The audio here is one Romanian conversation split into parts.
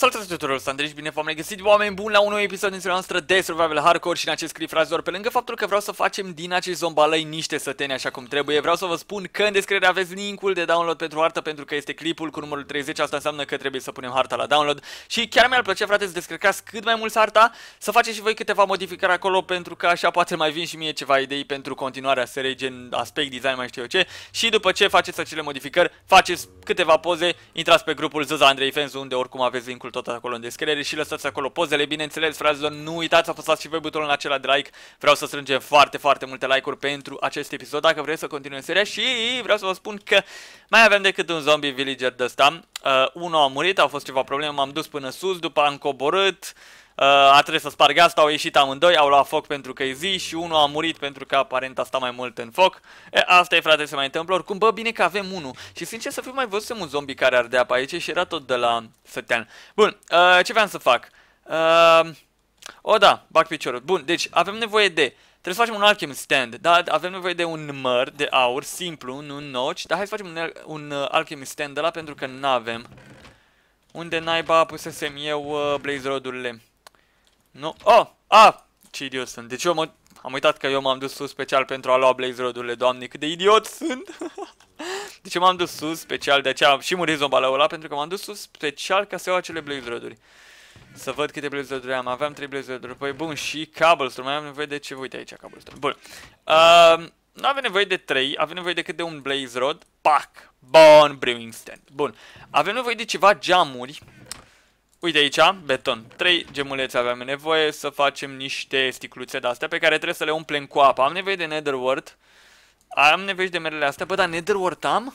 Salutare tuturor, sunt Andrei și bine v-am regăsit oameni buni la un nou episod din seria noastră de Survival Hardcore și în acest clip, fraților, pe lângă faptul că vreau să facem din acești zombalăi niște săteni așa cum trebuie, vreau să vă spun că în descriere aveți linkul de download pentru hartă pentru că este clipul cu numărul 30, asta înseamnă că trebuie să punem harta la download și chiar mi-ar plăcea, frate, să descărcați cât mai mult harta, să faceți și voi câteva modificări acolo pentru că așa poate mai vin și mie ceva idei pentru continuarea seriei gen aspect, design, mai știu eu ce și după ce faceți acele modificări, faceți câteva poze, intrați pe grupul Zaza Andrei Fans unde oricum aveți linkul tot acolo în descriere descriere și lăsați acolo pozele, bineînțeles, fraților, nu uitați să apăsați și voi butonul acela de like, vreau să strângem foarte, foarte multe like-uri pentru acest episod, dacă vreți să continuăm seria și vreau să vă spun că mai avem decât un zombie villager de ăsta, uh, unul a murit, au fost ceva probleme, m-am dus până sus, după am coborât, Uh, a trebuit să sparg asta, au ieșit amândoi, au luat foc pentru că e zi și unul a murit pentru că aparent a stat mai mult în foc. E, asta e frate, se mai întâmplă. Oricum, bă, bine că avem unul. Și sincer să fiu mai văzut un zombie care ardea pe aici și era tot de la sătean. Bun, uh, ce vreau să fac? Uh, o, da, bag piciorul. Bun, deci avem nevoie de... Trebuie să facem un alchem stand, da? Avem nevoie de un măr de aur, simplu, nu un notch, dar hai să facem un, un uh, alchem stand de la pentru că nu avem. Unde naiba pusesem eu uh, blaze rodurile? Nu. Oh! Ah! Ce idiot sunt. Deci eu mă... Am uitat că eu m-am dus sus special pentru a lua blaze rodurile, doamne, cât de idiot sunt! deci eu m-am dus sus special, de aceea și muri zombalăul ăla, pentru că m-am dus sus special ca să iau acele blaze roduri. Să văd câte blaze roduri am. Aveam 3 blaze roduri. Păi bun, și cobblestone. Mai am nevoie de ce? Uite aici cobblestone. Bun. Uh, nu avem nevoie de 3, avem nevoie decât de un blaze rod. Pac! Bun, brewing stand. Bun. Avem nevoie de ceva geamuri. Uite aici, beton. Trei gemulețe aveam nevoie să facem niște sticluțe de-astea pe care trebuie să le umplem cu apă. Am nevoie de netherwort. Am nevoie de merele astea. Bă, dar netherwort am?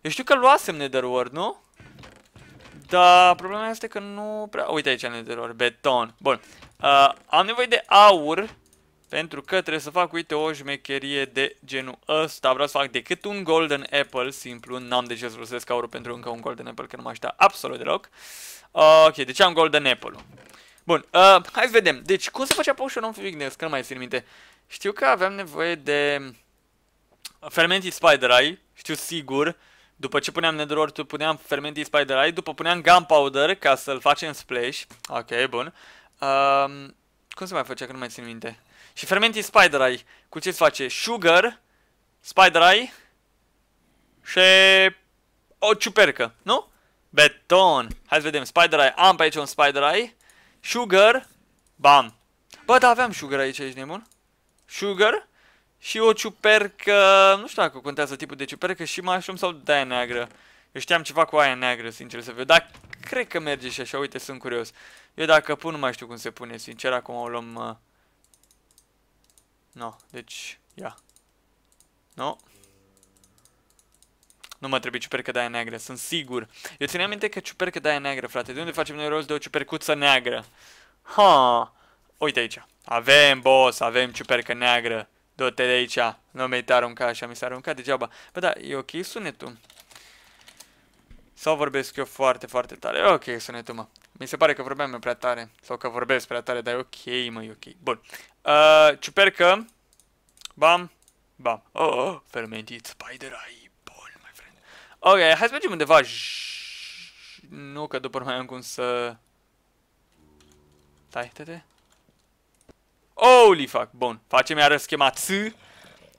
Eu știu că luasem netherwort, nu? Da, problema este că nu prea... Uite aici netherwort, beton. Bun. Uh, am nevoie de aur. Pentru că trebuie să fac, uite, o șmecherie de genul ăsta. Vreau să fac decât un golden apple, simplu. N-am de ce să folosesc aurul pentru încă un golden apple, că nu mă aștept absolut deloc. Ok, deci am golden apple-ul. Bun, uh, hai să vedem. Deci, cum se face potion of weakness? Că nu mai țin minte. Știu că aveam nevoie de fermented spider eye, știu sigur. După ce puneam netherort, puneam fermented spider eye, după puneam gunpowder ca să-l facem splash. Ok, bun. Uh, cum se mai face că nu mai țin minte? Și fermented spider eye, cu ce se face? Sugar, spider eye și o ciupercă, nu? Beton. Hai să vedem. Spider Eye. Am pe aici un Spider Eye. Sugar. Bam. Bă, da, aveam Sugar aici, ești nebun? Sugar. Și o ciupercă, nu știu dacă contează tipul de ciupercă, și mushroom sau de aia neagră. Eu știam ceva cu aia neagră, sincer să fiu. Dar cred că merge și așa, uite, sunt curios. Eu dacă pun, nu mai știu cum se pune, sincer, acum o luăm... Uh... No, deci, ia. No. Nu mă trebuie ciupercă de aia neagră, sunt sigur. Eu țineam minte că ciupercă de aia neagră, frate. De unde facem noi rost de o ciupercuță neagră? Ha! Uite aici. Avem, boss, avem ciupercă neagră. Du-te de aici. Nu mi-ai arunca așa, mi s-a aruncat degeaba. Bă, da, e ok sunetul? Sau vorbesc eu foarte, foarte tare? E ok sunetul, mă. Mi se pare că vorbeam eu prea tare. Sau că vorbesc prea tare, dar e ok, mă, e ok. Bun. Uh, ciupercă. Bam. Bam. Oh, oh, fermented spider eye. Ok, hai să mergem undeva. Nu, că după mai am cum să... Stai, tete. Holy fuck, bun. Facem iară schema T.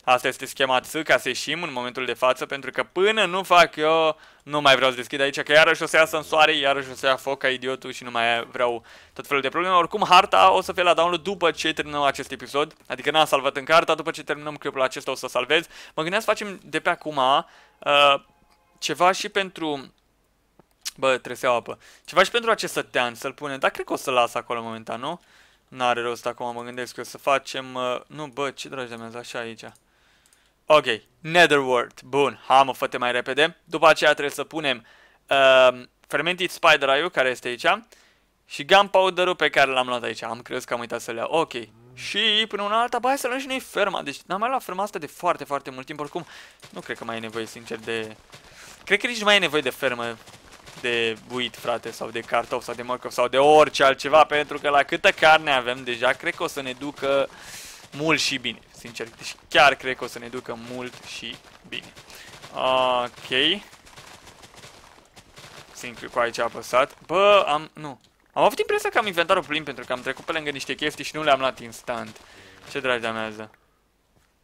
Asta este schema T ca să ieșim în momentul de față, pentru că până nu fac eu, nu mai vreau să deschid aici, că iarăși o să iasă în soare, iarăși o să ia foc ca idiotul și nu mai vreau tot felul de probleme. Oricum, harta o să fie la download după ce terminăm acest episod, adică n-am salvat în carta, după ce terminăm clipul acesta o să salvez. Mă gândeam să facem de pe acum, uh, ceva și pentru... Bă, trebuie să iau apă. Ceva și pentru acest sătean să-l punem. Dar cred că o să las acolo momentan, nu? N-are rost acum, mă gândesc că o să facem... Uh... Nu, bă, ce dragi de mea, așa aici. Ok, Netherworld. Bun, hai mă, fă mai repede. După aceea trebuie să punem uh, Fermented Spider Eye, care este aici. Și Gunpowder-ul pe care l-am luat aici. Am crezut că am uitat să le iau. Ok. Și până una alta, bă, hai să luăm și noi ferma. Deci n-am mai luat ferma asta de foarte, foarte mult timp. Oricum, nu cred că mai e nevoie, sincer, de Cred că nici nu mai e nevoie de fermă de buit, frate, sau de cartof, sau de morcov, sau de orice altceva, pentru că la câtă carne avem deja, cred că o să ne ducă mult și bine, sincer. Deci chiar cred că o să ne ducă mult și bine. Ok. single cu aici apăsat. Bă, am... Nu. Am avut impresia că am inventarul plin pentru că am trecut pe lângă niște chestii și nu le-am luat instant. Ce dragi amează.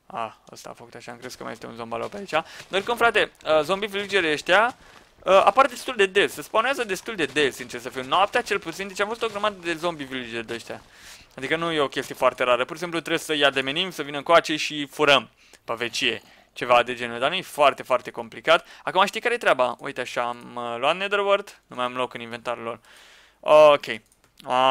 Ah, ăsta a făcut așa, am crezut că mai este un zombalou pe aici. Dar cum, frate, uh, zombie villager ăștia uh, apar destul de des, se spawnează destul de des, sincer să fiu. Noaptea cel puțin, deci am văzut o grămadă de zombie villager de ăștia. Adică nu e o chestie foarte rară, pur și simplu trebuie să-i ademenim, să vină încoace și furăm pe vecie. Ceva de genul, dar nu e foarte, foarte complicat. Acum știi care e treaba? Uite așa, am uh, luat Netherworld, nu mai am loc în inventarul lor. Ok,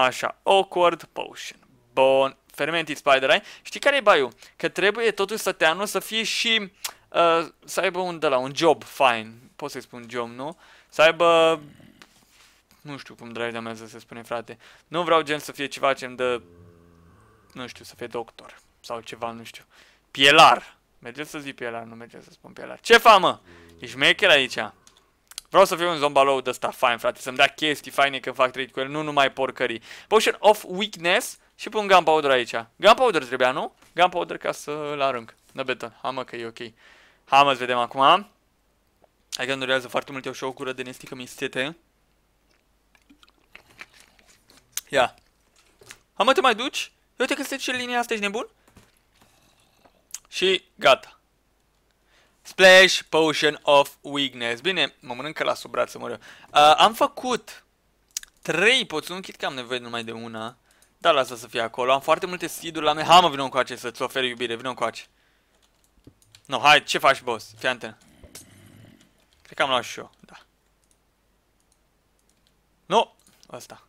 așa, Awkward Potion. Bun, Fermented Spider Eye. Știi care e baiul? Că trebuie totuși să te anul să fie și... Uh, să aibă un, de la, un job fine. Pot să-i spun job, nu? Să aibă... Nu știu cum dragi de mea să se spune, frate. Nu vreau gen să fie ceva ce îmi dă... Nu știu, să fie doctor. Sau ceva, nu știu. Pielar. Merge să zic pielar, nu merge să spun pielar. Ce famă? Ești mecher aici. Vreau să fiu un zombalou de ăsta fine, frate. Să-mi dea chestii faine când fac trade cu el, nu numai porcării. Potion of Weakness și pun gunpowder aici. Gunpowder trebuia, nu? Gunpowder ca să-l arunc. Da, beton. Hamă că e ok. Hai mă, vedem acum. Hai că nu durează foarte mult, eu și o cură de nestică mi Ia. Hai mă, te mai duci? Uite că ce linia asta, ești nebun? Și gata. Splash Potion of Weakness. Bine, mă mănâncă la sub braț să mă uh, Am făcut 3 poți, un kit că am nevoie numai de una. Da, lasă să fie acolo. Am foarte multe seed-uri la mine. Hai mă, vină încoace să-ți oferi iubire. Vină încoace. No, hai, ce faci, boss? Fii antenă. Cred că am luat și eu, da. Nu! Asta.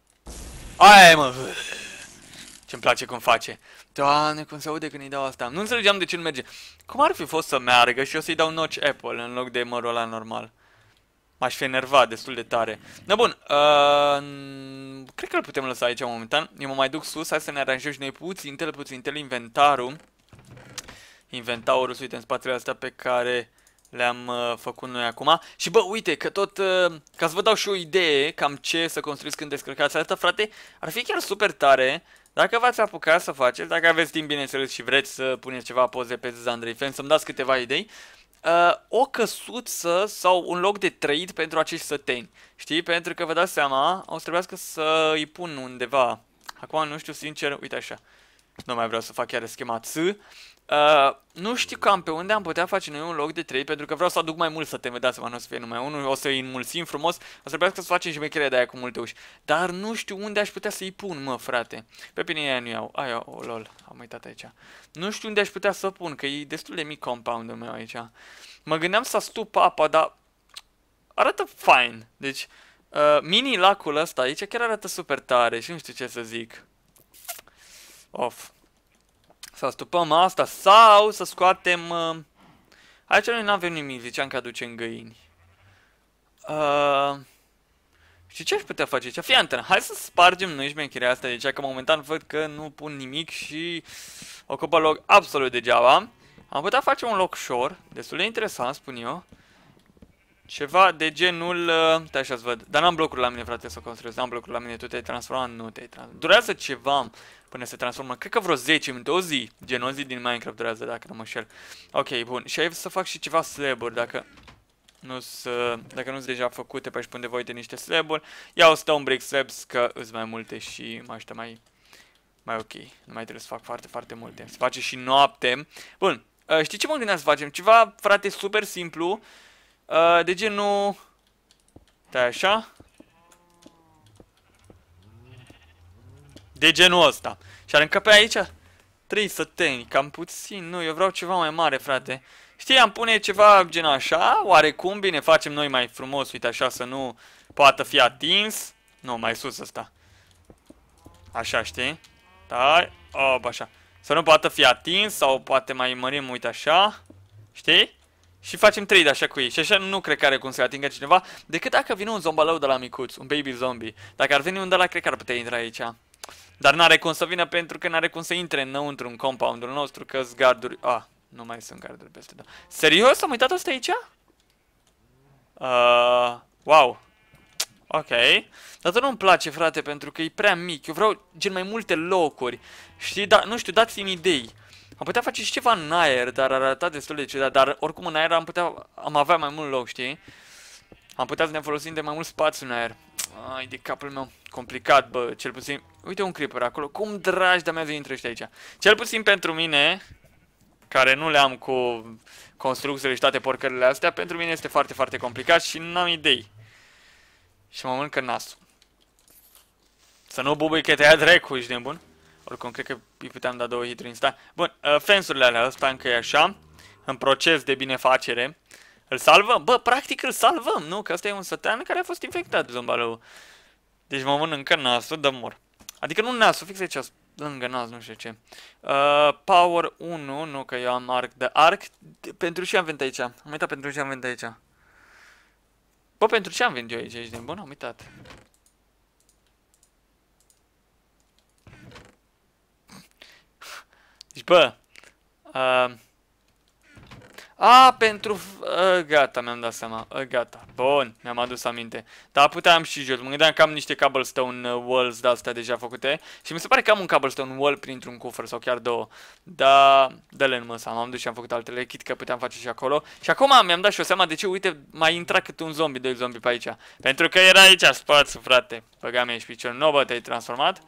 Aia mă! Ce-mi place cum face. Doamne, cum se aude când îi dau asta. Nu înțelegeam de ce nu merge. Cum ar fi fost să meargă și eu să-i dau notch apple în loc de mărul ăla normal? M-aș fi enervat destul de tare. Da, bun. Uh, cred că îl putem lăsa aici momentan. Eu mă mai duc sus. Hai să ne aranjăm și noi puțin, tele, puțin, tele inventarul. Inventarul, uite, în spațiile astea pe care le-am uh, făcut noi acum. Și bă, uite, că tot, uh, ca să vă dau și o idee cam ce să construiți când descărcați asta, frate, ar fi chiar super tare dacă v-ați apucat să faceți, dacă aveți timp, bineînțeles, și vreți să puneți ceva poze pe Zandrei Fan, să-mi dați câteva idei, uh, o căsuță sau un loc de trade pentru acești săteni. Știi? Pentru că vă dați seama, o să trebuiască să îi pun undeva. Acum nu știu sincer, uite așa. Nu mai vreau să fac chiar schema T. Uh, nu știu cam pe unde am putea face noi un loc de 3 pentru că vreau să aduc mai mult să te vedeți, nu o să fie numai unul, o să-i înmulțim frumos, o să trebuiască să facem și șmecherea de aia cu multe uși. Dar nu știu unde aș putea să-i pun, mă, frate. Pe bine aia nu iau. Aia, oh, lol, am uitat aici. Nu știu unde aș putea să pun, că e destul de mic compound-ul meu aici. Mă gândeam să stup apa, dar arată fine. Deci, uh, mini lacul ăsta aici chiar arată super tare și nu știu ce să zic. Off. Să stupăm asta sau să scoatem... Uh... Aici noi n-avem nimic, ziceam că aducem găini. Uh... Și ce aș putea face aici? Fii antenă, hai să spargem noi șmecherea asta de aici, că momentan văd că nu pun nimic și ocupă loc absolut degeaba. Am putea face un loc shore, destul de interesant, spun eu. Ceva de genul... Uh, te așa văd. Dar n-am blocuri la mine, frate, să construiesc. N-am blocuri la mine. Tu te-ai transformat? Nu te-ai transformat. Durează ceva până se transformă. Cred că vreo 10 minute, o zi. Gen o zi din Minecraft durează, dacă nu mă șel. Ok, bun. Și ai să fac și ceva slab-uri, dacă... Nu să, dacă nu sunt deja făcute, pe aici pun de voi de niște slab-uri. Iau stone brick slabs, că îs mai multe și mai ăștia mai... Mai ok. Nu mai trebuie să fac foarte, foarte multe. Se face și noapte. Bun. Uh, știi ce mă gândeam să facem? Ceva, frate, super simplu. Uh, de genul... Da, așa. De genul ăsta. Și ar încăpe aici 3 săteni, cam puțin. Nu, eu vreau ceva mai mare, frate. Știi, am pune ceva gen așa, oarecum, bine, facem noi mai frumos, uite așa, să nu poată fi atins. Nu, mai sus ăsta. Așa, știi? Da, oh, așa. Să nu poată fi atins sau poate mai mărim, uite așa. Știi? Și facem trade așa cu ei. Și așa nu cred că are cum să atingă cineva, decât dacă vine un zombalău de la micuț, un baby zombie. Dacă ar veni un de la, cred că ar putea intra aici. Dar n-are cum să vină pentru că n-are cum să intre înăuntru în compoundul nostru, că sunt garduri... Ah, nu mai sunt garduri peste, da. Serios? Am uitat asta aici? Uh, wow. Ok. Dar nu-mi place, frate, pentru că e prea mic. Eu vreau gen mai multe locuri. Știi? Da, nu știu, dați-mi idei. Am putea face și ceva în aer, dar ar arăta destul de ciudat. Dar oricum în aer am putea... Am avea mai mult loc, știi? Am putea să ne folosim de mai mult spațiu în aer. Ai, de capul meu. Complicat, bă, cel puțin... Uite un creeper acolo. Cum dragi de-a mea intră aici? Cel puțin pentru mine, care nu le am cu construcțiile și toate porcările astea, pentru mine este foarte, foarte complicat și nu am idei. Și mă mănâncă nasul. Să nu bubui că te ia dracu, ești nebun? Oricum, cred că îi puteam da două hituri insta. Bun, uh, fensurile alea, ăsta încă e așa, în proces de binefacere. Îl salvăm? Bă, practic îl salvăm, nu? Că ăsta e un sătean care a fost infectat, zombalul. Deci mă mănâncă nasul, dă mor. Adică nu nasul, fix aici, lângă nas, nu știu ce. Uh, power 1, nu că eu am arc de arc. Pentru ce am venit aici? Am uitat pentru ce am venit aici. Bă, pentru ce am venit eu aici? Ești bun? Am uitat. Deci, bă, uh, a, pentru... A, gata, mi-am dat seama. A, gata. Bun, mi-am adus aminte. Dar puteam și jos. Mă gândeam că am niște cobblestone uh, walls de-astea deja făcute. Și mi se pare că am un cobblestone wall printr-un cufăr sau chiar două. Da, dă-le în măsa. M-am dus și am făcut altele. Chit că puteam face și acolo. Și acum mi-am dat și o seama de ce, uite, mai intra cât un zombie, doi zombie pe aici. Pentru că era aici spațiu, frate. Băga mea și picior. Nu, bă, te-ai transformat?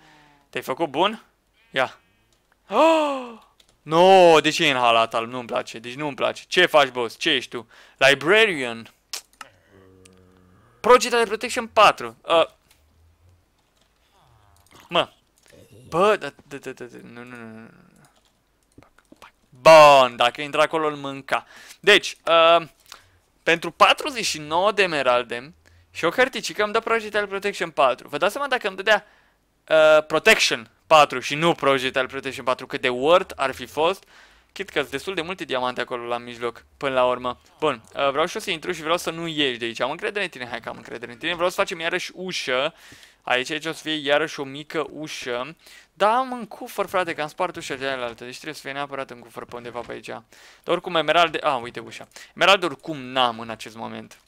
Te-ai făcut bun? Ia. Oh! No, de ce e în halat al? Nu-mi place, deci nu-mi place. Ce faci, boss? Ce ești tu? Librarian. Project de Protection 4. Uh. Mă. Bă, da, da, da, da, nu, nu, nu, nu. Bun, dacă intra acolo îl mânca. Deci, uh, pentru 49 de emeralde și o carticică îmi dă Project Protection 4. Vă dați seama dacă îmi dădea uh, Protection 4 și nu Projectile Protection 4, cât de worth ar fi fost. Chit că destul de multe diamante acolo la mijloc, până la urmă. Bun, uh, vreau și eu să intru și vreau să nu ieși de aici. Am încredere în tine, hai că am încredere în tine. Vreau să facem iarăși ușă. Aici, aici o să fie iarăși o mică ușă. Da, am în cufăr, frate, că am spart ușa de aia Deci trebuie să fie neapărat în cufăr pe undeva pe aici. Dar oricum, emeralde... A, ah, uite ușa. Emeralde oricum n-am în acest moment.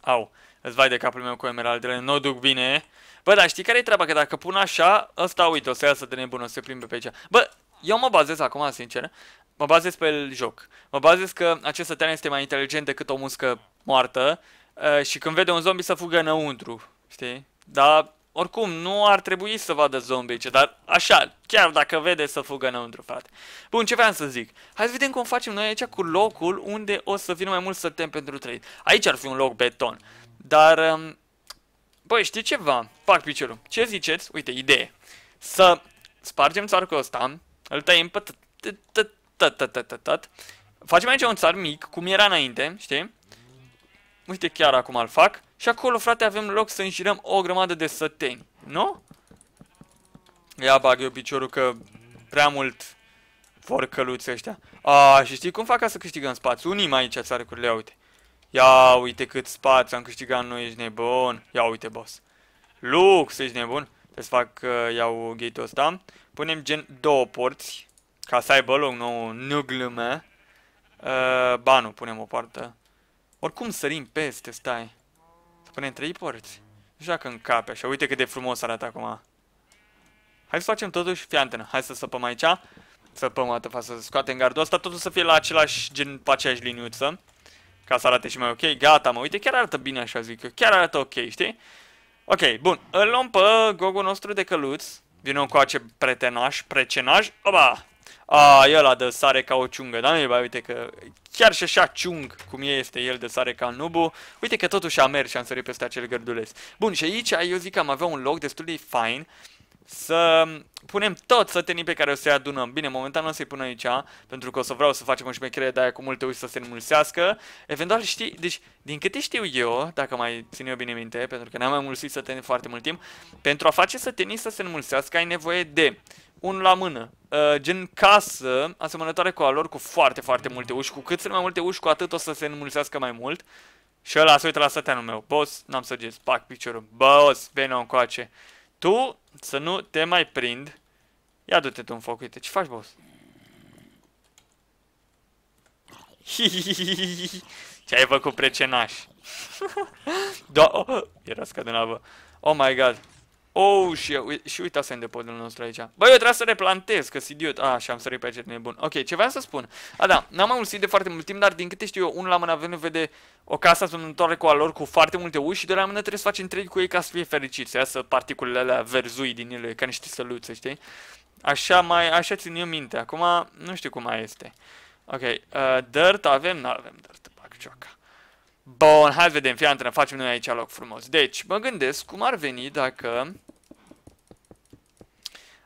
Au, îți vai de capul meu cu emeraldele. Nu o duc bine, Bă, dar știi care e treaba? Că dacă pun așa, ăsta, uite, o să iasă de nebun, o să se plimbe pe aici. Bă, eu mă bazez acum, sincer, mă bazez pe el joc. Mă bazez că acest sătean este mai inteligent decât o muscă moartă uh, și când vede un zombie să fugă înăuntru, știi? Dar oricum, nu ar trebui să vadă zombie aici, dar așa, chiar dacă vede să fugă înăuntru, frate. Bun, ce vreau să zic? Hai să vedem cum facem noi aici cu locul unde o să vină mai mult sătem pentru trade. Aici ar fi un loc beton, dar... Um, Băi, știi ceva? Pac piciorul. Ce ziceți? Uite, idee. Să spargem țarcul ăsta, îl tăiem pe Facem aici un țar mic, cum era înainte, știi? Uite, chiar acum îl fac. Și acolo, frate, avem loc să înșirăm o grămadă de săteni. Nu? Ia bag eu piciorul că prea mult vor căluți ăștia. A, și știi cum fac ca să câștigăm spațiu? Unim aici țarcurile, uite. Ia uite cât spațiu am câștigat noi, ești nebun. Ia uite, boss. Lux, ești nebun. Trebuie să fac, uh, iau gate-ul ăsta. Punem gen două porți. Ca să aibă loc, nu, nu glumă. Uh, ba, nu, punem o poartă. Oricum sărim peste, stai. Să punem trei porți. Nu știu dacă încape așa. Uite cât de frumos arată acum. Hai să facem totuși fiantenă. Hai să săpăm aici. Săpăm atât, să scoatem gardul ăsta. Totul să fie la același gen, pe aceeași liniuță ca să arate și mai ok. Gata, mă, uite, chiar arată bine așa, zic eu. Chiar arată ok, știi? Ok, bun. Îl luăm pe gogul nostru de căluț. Vine un coace pretenaș, precenaj. Oba! A, el a de sare ca o ciungă, da? Ba, uite că chiar și așa ciung cum este el de sare ca nubu, uite că totuși a mers și am sărit peste acel gărduleț. Bun, și aici eu zic că am avea un loc destul de fine să punem tot sătenii pe care o să-i adunăm. Bine, momentan nu o să-i pun aici, pentru că o să vreau să facem o șmechere de aia cu multe uși să se înmulsească. Eventual știi, deci din câte știu eu, dacă mai țin eu bine minte, pentru că ne-am mai mulțit sătenii foarte mult timp, pentru a face sătenii să se înmulsească ai nevoie de unul la mână, uh, gen casă asemănătoare cu a lor, cu foarte, foarte multe uși. Cu cât sunt mai multe uși, cu atât o să se înmulsească mai mult. Și ăla se uită la săteanul meu. Boss, n-am să gest, pac piciorul. Boss, vene încoace. Tu să nu te mai prind. Ia du-te tu în foc, uite, ce faci, boss? Ce ai făcut precenaș? da, oh, era scandinavă. Oh my god. Oh, și, ui- și uitasem de podul nostru aici. Băi, eu trebuie să replantez, că idiot. Ah, și am sărit pe acest nebun. Ok, ce vreau să spun? A, da, n-am mai de foarte mult timp, dar din câte știu eu, unul la mână avem vede o casă asemănătoare cu a lor, cu foarte multe uși și de la mână trebuie să facem trei cu ei ca să fie fericiți, să iasă particulele alea verzui din ele, ca niște săluțe, știi? Așa mai, așa țin eu minte. Acum, nu știu cum mai este. Ok, uh, dirt avem? Nu avem dirt, bag cioca. Bun, hai să vedem, fii antrenă, facem noi aici loc frumos. Deci, mă gândesc cum ar veni dacă...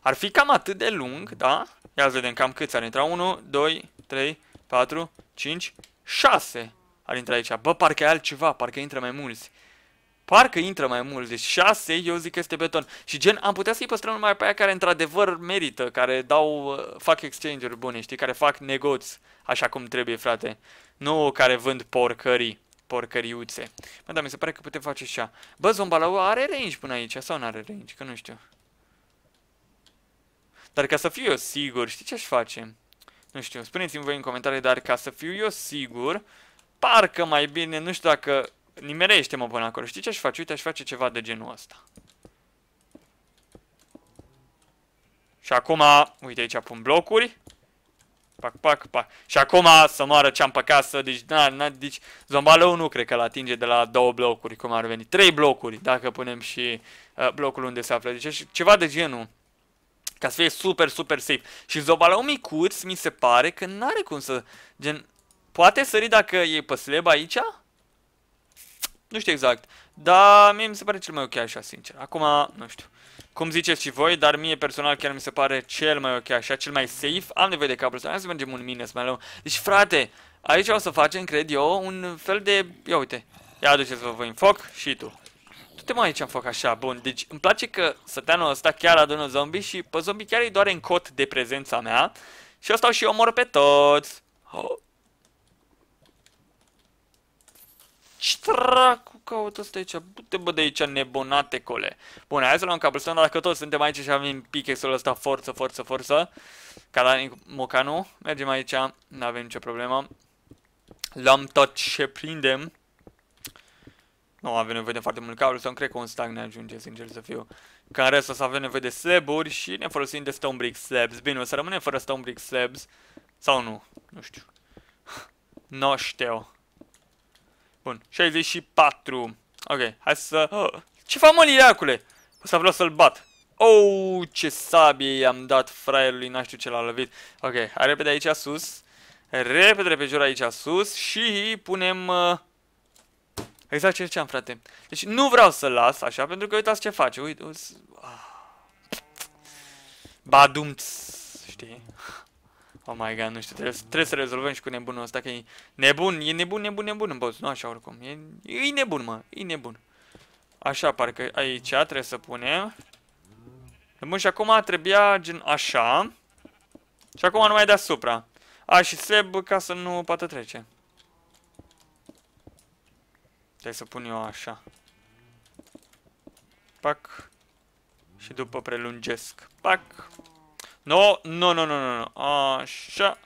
Ar fi cam atât de lung, da? Ia să vedem cam câți ar intra. 1, 2, 3, 4, 5, 6 ar intra aici. Bă, parcă e altceva, parcă intră mai mulți. Parcă intră mai mulți, deci 6 eu zic că este beton. Și gen, am putea să-i păstrăm numai pe aia care într-adevăr merită, care dau, uh, fac exchange-uri bune, știi, care fac negoți așa cum trebuie, frate. Nu care vând porcării porcăriuțe. Mă, da, mi se pare că putem face așa. Bă, Zombalau are range până aici, sau nu are range? Că nu știu. Dar ca să fiu eu sigur, știi ce aș face? Nu știu, spuneți-mi voi în comentarii, dar ca să fiu eu sigur, parcă mai bine, nu știu dacă nimerește-mă până acolo. Știi ce aș face? Uite, aș face ceva de genul ăsta. Și acum, uite aici pun blocuri. Pac, pac, pac. Și acum să moară ce-am pe casă. Deci, na, na, deci zombalău nu cred că l atinge de la două blocuri, cum ar veni. Trei blocuri, dacă punem și uh, blocul unde se află. Deci ceva de genul. Ca să fie super, super safe. Și zombalău micuț, mi se pare că n-are cum să... Gen, poate sări dacă e pe slab aici? Nu știu exact. Dar mie mi se pare cel mai ok așa, sincer. Acum, nu știu cum ziceți și voi, dar mie personal chiar mi se pare cel mai ok așa, cel mai safe. Am nevoie de cablu Hai să mergem un mine să mai luăm. Deci, frate, aici o să facem, cred eu, un fel de... Ia uite, ia aduceți-vă voi în foc și tu. Du-te mai aici în foc așa, bun. Deci îmi place că săteanul ăsta chiar adună zombie și pe zombie chiar îi doare în cot de prezența mea. Și o stau și omor pe toți. Oh. Ce dracu caută ăsta aici? Du-te bă de aici nebonate cole. Bun, hai să luăm cobblestone, dacă toți suntem aici și avem pickaxe-ul ăsta, forță, forță, forță. Ca la Mocanu, mergem aici, nu avem nicio problemă. Luăm tot ce prindem. Nu avem nevoie de foarte mult cobblestone, cred că un stack ne ajunge, sincer să fiu. Ca în rest o să avem nevoie de slaburi și ne folosim de stone brick slabs. Bine, o să rămânem fără stone brick slabs. Sau nu, nu știu. Nu știu. Bun, 64. Ok, hai să... Oh, ce fac mă, liliacule? O să vreau să-l bat. Oh, ce sabie i-am dat fraierului, n știu ce l-a lovit. Ok, hai repede aici sus. Repede, repede aici sus și punem... Uh... Exact ce ziceam, frate. Deci nu vreau să-l las așa, pentru că uitați ce face. Uite, ah. Badum, știi? Oh my god, nu știu, trebuie, trebuie să rezolvăm și cu nebunul ăsta, că e nebun, e nebun, nebun, nebun în boss, nu așa oricum, e, e nebun, mă, e nebun. Așa, parcă aici trebuie să punem. Bun, și acum trebuia gen așa. Și acum numai deasupra. A, și slab ca să nu poată trece. Trebuie să pun eu așa. Pac. Și după prelungesc. Pac. No, no, no, no, no, no. Așa.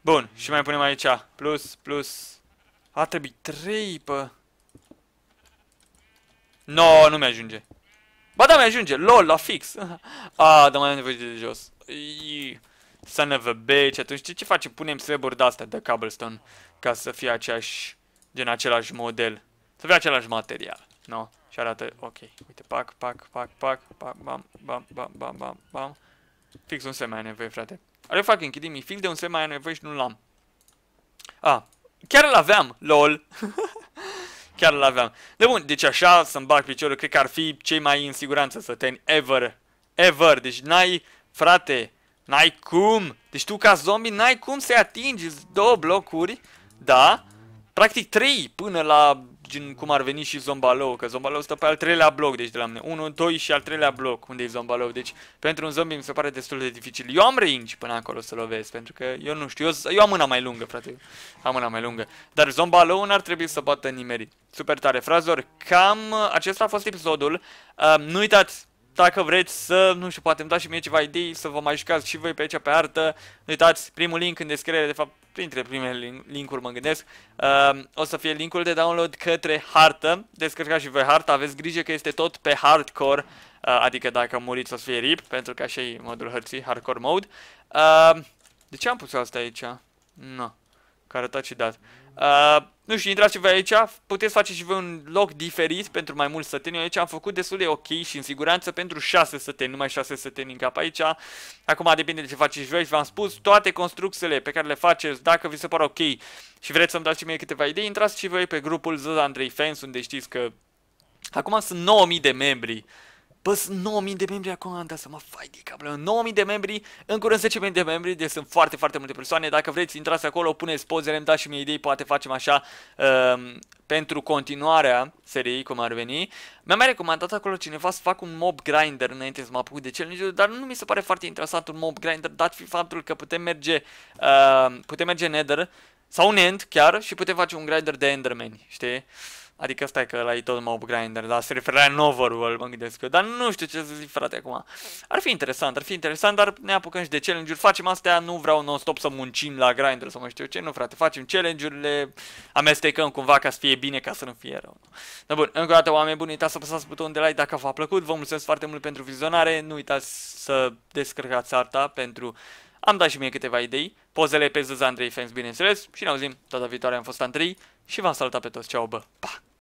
Bun, și mai punem aici. Plus, plus. A, trebuie 3, pă. No, nu mi-ajunge. Ba da, mi-ajunge. LOL, la fix. ah, dar mai am nevoie de jos. Son of a bitch. Atunci ce, ce facem? Punem slaburi de-astea de cobblestone ca să fie aceeași, gen același model. Să fie același material. No? Și arată, ok. Uite, pac, pac, pac, pac, pac, bam, bam, bam, bam, bam, bam. Fix un semn mai nevoie, frate. Are fac închidimi, fix de un semn mai nevoie și nu l-am. A, chiar îl aveam, lol. chiar îl aveam. De bun, deci așa să-mi bag piciorul, cred că ar fi cei mai în siguranță să teni ever. Ever, deci n-ai, frate, n-ai cum. Deci tu ca zombie n-ai cum să atingi două blocuri, da? Practic trei până la gen cum ar veni și Zombalou, că Zombalou stă pe al treilea bloc, deci de la mine. 1, 2 și al treilea bloc, unde e Zombalou. Deci pentru un zombie mi se pare destul de dificil. Eu am range până acolo să lovesc, pentru că eu nu știu, eu, eu am mâna mai lungă, frate. Am mâna mai lungă. Dar Zombalou n-ar trebui să bată nimeri. Super tare, frazor. Cam acesta a fost episodul. Uh, nu uitați, dacă vreți să, nu știu, poate îmi dați și mie ceva idei, să vă mai jucați și voi pe aici pe hartă. Nu uitați, primul link în descriere, de fapt, printre primele linkuri mă gândesc, uh, o să fie linkul de download către hartă. Descărcați și voi harta, aveți grijă că este tot pe hardcore. adică dacă muriți o să fie RIP, pentru că așa e modul hărții, hardcore mode. Uh, de ce am pus asta aici? Nu, că arăta ciudat. Uh, nu știu, intrați și voi aici, puteți face și voi un loc diferit pentru mai mulți săteni. Eu aici am făcut destul de ok și în siguranță pentru 6 săteni, numai 6 săteni în cap aici. Acum depinde de ce faceți și voi și v-am spus, toate construcțiile pe care le faceți, dacă vi se pare ok și vreți să-mi dați și mie câteva idei, intrați și voi pe grupul The Andrei Fans, unde știți că acum sunt 9000 de membri. Bă, sunt 9000 de membri acum, am dat să mă fai de cap. 9000 de membri, în curând 10.000 de membri, deci sunt foarte, foarte multe persoane. Dacă vreți, intrați acolo, puneți pozele, îmi dați și mie idei, poate facem așa uh, pentru continuarea seriei, cum ar veni. Mi-a mai recomandat acolo cineva să fac un mob grinder înainte să mă apuc de challenge dar nu mi se pare foarte interesant un mob grinder, dat fi faptul că putem merge, uh, putem merge nether sau un end chiar și putem face un grinder de enderman, știi? Adică stai că ăla e tot mob grinder, dar se referea în overworld, mă gândesc eu. Dar nu știu ce să zic, frate, acum. Ar fi interesant, ar fi interesant, dar ne apucăm și de challenge-uri. Facem astea, nu vreau non-stop să muncim la grinder sau mai știu ce. Nu, frate, facem challenge-urile, amestecăm cumva ca să fie bine, ca să nu fie rău. Dar bun, încă o dată, oameni buni, uitați să apăsați butonul de like dacă v-a plăcut. Vă mulțumesc foarte mult pentru vizionare. Nu uitați să descărcați arta pentru... Am dat și mie câteva idei, pozele pe Zuz Andrei Fans, bineînțeles, și ne auzim data viitoare. Am fost Andrei și v-am salutat pe toți. Ceau, bă! Pa!